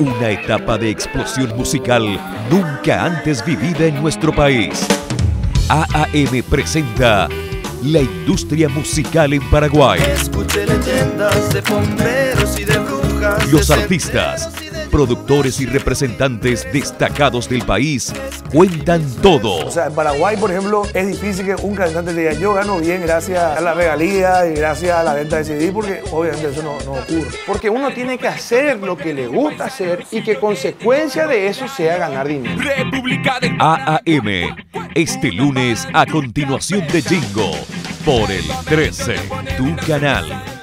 Una etapa de explosión musical nunca antes vivida en nuestro país. AAM presenta la industria musical en Paraguay. Escuché leyendas de bomberos y de brujas. Los de artistas, productores y representantes destacados del país cuentan todo. O sea, en Paraguay, por ejemplo, es difícil que un cantante diga yo gano bien gracias a la regalía y gracias a la venta de CD, porque obviamente eso no, no ocurre. Porque uno tiene que hacer lo que le gusta hacer y que consecuencia de eso sea ganar dinero. AAM, este lunes a continuación de Jingo, por el 13, tu canal.